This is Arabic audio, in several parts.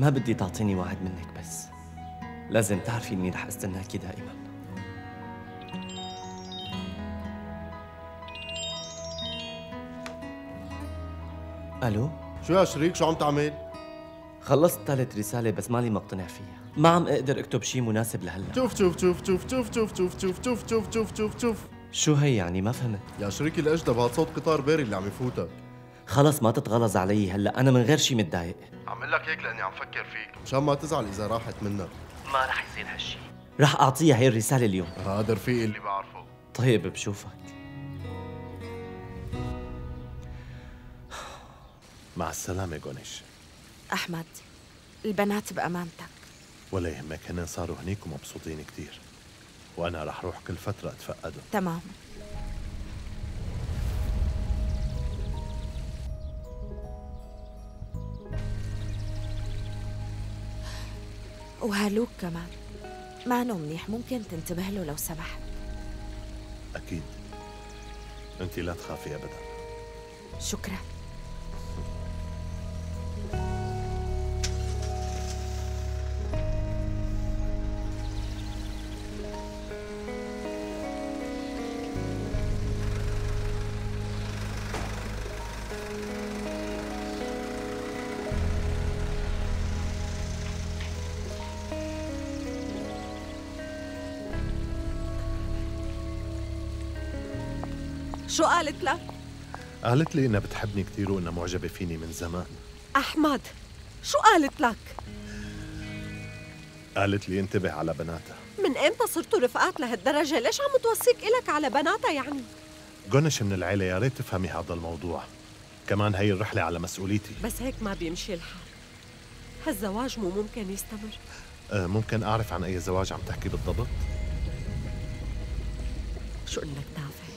ما بدي تعطيني وعد منك بس لازم تعرفي اني رح استناكي دائما ألو شو يا شريك شو عم تعمل؟ خلصت ثالث رسالة بس مالي مقتنع فيها ما عم أقدر اكتب شيء مناسب لهلا شوف شوف شوف شوف شوف شوف شوف شوف شوف شوف شوف شوف شوف شو هي يعني ما فهمت يا شريكي الاجدب هاد صوت قطار باري اللي عم يفوتك خلص ما تتغلظ علي. هلا أنا من غير شيء متضايق. عم لك هيك لأني عم فكر فيك. مشان ما تزعل إذا راحت منك. ما رح يصير هالشيء رح أعطيها هي الرسالة اليوم. هذا رفيقي اللي بعرفه. طيب بشوفك. مع السلامة جونيش. أحمد البنات بأمانتك. ولا يهمك هن صاروا هنيك ومبسوطين كتير. وأنا رح روح كل فترة أتفقدهم. تمام. وهالوك كمان. مانو منيح ممكن تنتبه له لو سمحت. أكيد. أنت لا تخافي أبدا. شكرا. شو قالت لك؟ قالت لي إنها بتحبني كتير وإنها معجبة فيني من زمان أحمد شو قالت لك؟ قالت لي انتبه على بناتها من إمتى صرتوا رفقات لهالدرجة؟ ليش عم توصيك إلك على بناتها يعني؟ جونش من العيلة يا ريت تفهمي هذا الموضوع كمان هي الرحلة على مسؤوليتي بس هيك ما بيمشي الحال هالزواج مو ممكن يستمر أه ممكن أعرف عن أي زواج عم تحكي بالضبط؟ شو انك تافه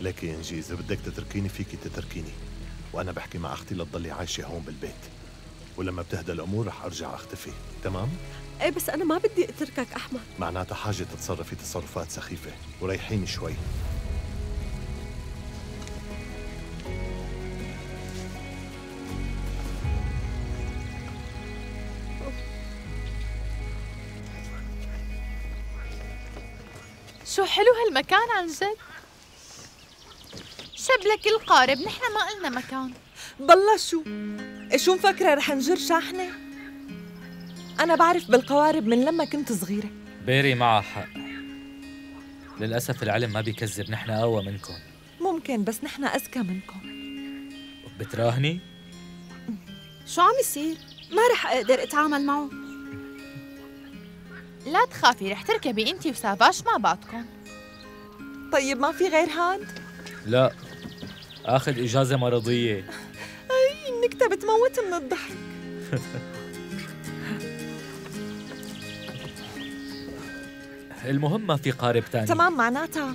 لك يا انجي إذا بدك تتركيني فيكي تتركيني. وأنا بحكي مع أختي لتضلي عايشة هون بالبيت. ولما بتهدى الأمور رح أرجع أختفي. تمام؟ إيه بس أنا ما بدي أتركك أحمد. معناتها حاجة تتصرفي تصرفات سخيفة. وريحيني شوي. شو حلو هالمكان عن جد؟ شبلك القارب نحن ما قلنا مكان. بالله شو شو مفكرة رح نجر شاحنة؟ أنا بعرف بالقوارب من لما كنت صغيرة. بيري معها حق. للأسف العلم ما بيكذب نحن أقوى منكم. ممكن بس نحن أذكى منكم. بتراهني؟ شو عم يصير؟ ما رح أقدر أتعامل معه. لا تخافي رح تركبي أنتي وسافاش مع بعضكم. طيب ما في غير هاد؟ لا. آخذ إجازة مرضية. أي النكتة بتموت من الضحك. المهم ما في قارب تاني. تمام معناتها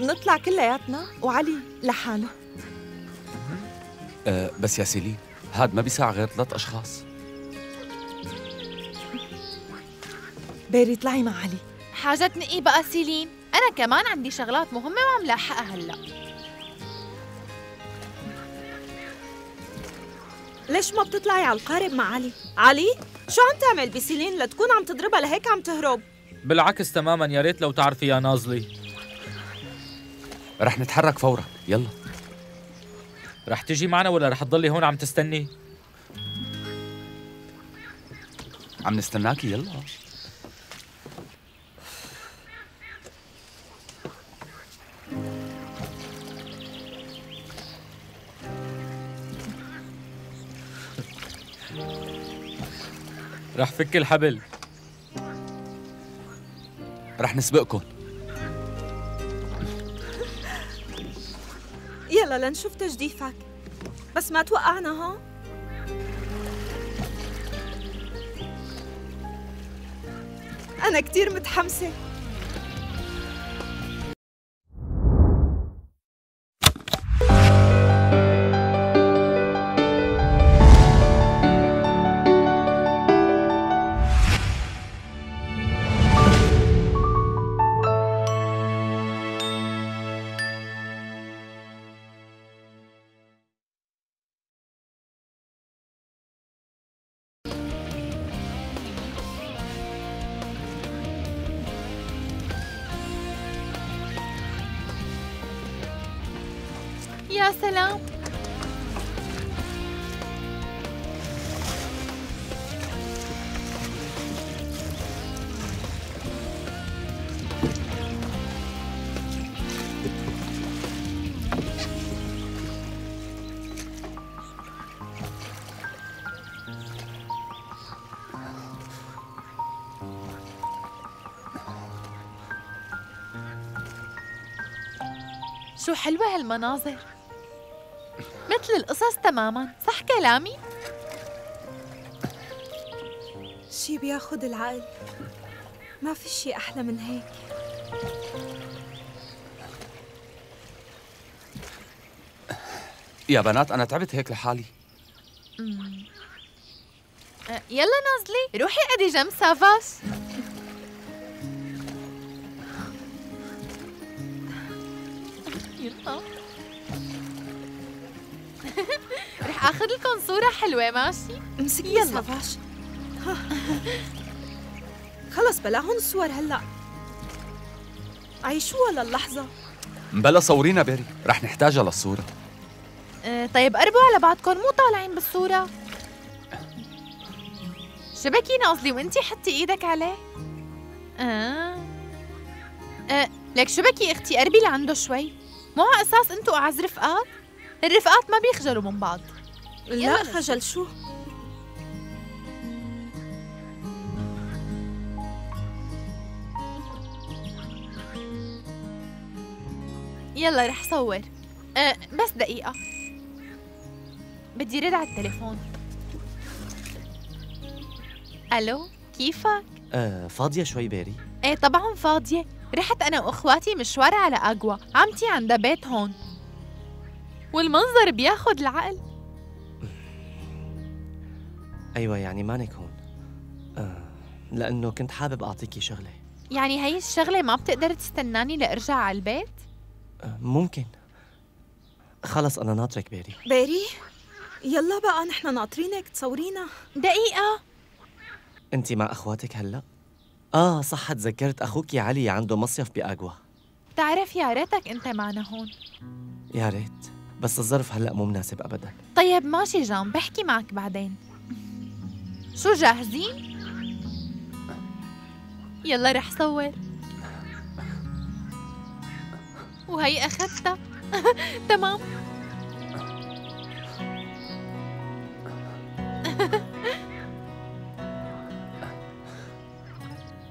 نطلع كلياتنا وعلي لحاله. أه بس يا سيلين هاد ما بيساع غير ثلاث أشخاص. بيري طلعي مع علي. حاجتني إيه بقى سيلين؟ أنا كمان عندي شغلات مهمة وعم لاحقها هلأ. ليش ما بتطلعي على القارب مع علي؟ علي؟ شو عم تعمل بسيلين لتكون عم تضربها لهيك عم تهرب؟ بالعكس تماما يا ريت لو تعرفي يا نازلي رح نتحرك فورا يلا رح تجي معنا ولا رح تضلي هون عم تستني؟ عم نستناكي يلا رح فك الحبل. رح نسبقكم. يلا لنشوف تجديفك. بس ما توقعنا ها؟ أنا كتير متحمسة. يا سلام. شو حلوة هالمناظر؟ مثل القصص تماما صح كلامي؟ شي بياخد العقل. ما في شي أحلى من هيك. يا بنات أنا تعبت هيك لحالي. أه، يلا نازلي. روحي قدي جنب سافاش. يلا رح آخذ لكم صورة حلوة ماشي؟ امسكي يلا. سافاش ها. خلص بلاهم الصور هلا عيشوها للحظة مبلا صورينا بيري رح نحتاجها للصورة أه طيب قربوا على بعضكم مو طالعين بالصورة شبكي نازلي وانتي حطي إيدك عليه آه. آه. لك شبكي أختي قربي لعنده شوي مو على أساس انتو اعز رفقات الرفقات ما بيخجلوا من بعض. لا. خجل شو؟ يلا رح صور. أه بس دقيقة. بدي رد على التليفون. ألو كيفك؟ آه فاضية شوي بيري. إيه طبعا فاضية. رحت أنا وأخواتي مشوار على أقوى. عمتي عندها بيت هون. والمنظر بياخد العقل. أيوة يعني مانك هون آه لأنه كنت حابب أعطيكي شغلة. يعني هي الشغلة ما بتقدر تستناني لأرجع على البيت؟ آه ممكن. خلص أنا ناطرك بيري بيري يلا بقى نحن ناطرينك تصورينا. دقيقة. أنت مع أخواتك هلأ؟ آه صح تذكرت أخوك علي عنده مصيف بأقوى. بتعرف يا ريتك أنت معنا هون. يا ريت. بس الظرف هلأ مو مناسب أبداً طيب ماشي جان بحكي معك بعدين شو جاهزين؟ يلا رح صور وهي أخذتها تمام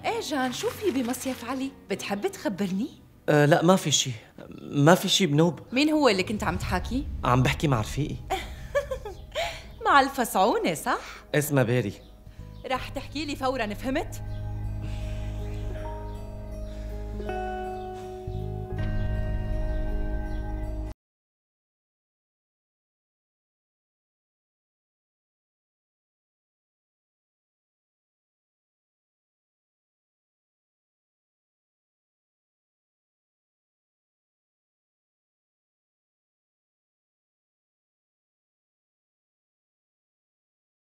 إيه جان شو في بمصيف علي؟ بتحب تخبرني؟ آه لأ ما في شي ما في شي بنوب مين هو اللي كنت عم تحاكي؟ عم بحكي مع رفيقي مع الفصعونة صح؟ اسمها بيري رح تحكي لي فورا فهمت؟